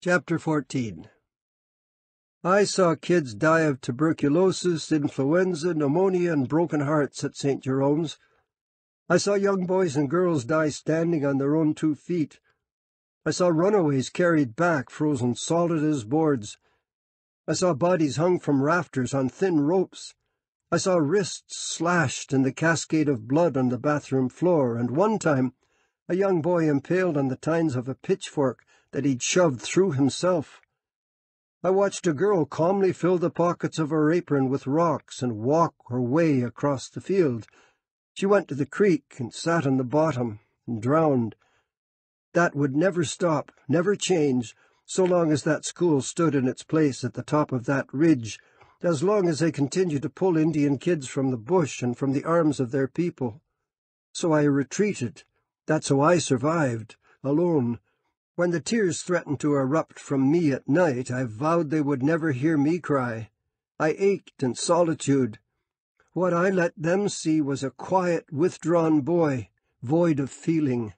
Chapter 14 I saw kids die of tuberculosis, influenza, pneumonia, and broken hearts at St. Jerome's. I saw young boys and girls die standing on their own two feet. I saw runaways carried back, frozen solid as boards. I saw bodies hung from rafters on thin ropes. I saw wrists slashed and the cascade of blood on the bathroom floor, and one time a young boy impaled on the tines of a pitchfork that he'd shoved through himself. I watched a girl calmly fill the pockets of her apron with rocks and walk her way across the field. She went to the creek and sat on the bottom and drowned. That would never stop, never change, so long as that school stood in its place at the top of that ridge, as long as they continued to pull Indian kids from the bush and from the arms of their people. So I retreated. That's how I survived, alone, when the tears threatened to erupt from me at night, I vowed they would never hear me cry. I ached in solitude. What I let them see was a quiet, withdrawn boy, void of feeling.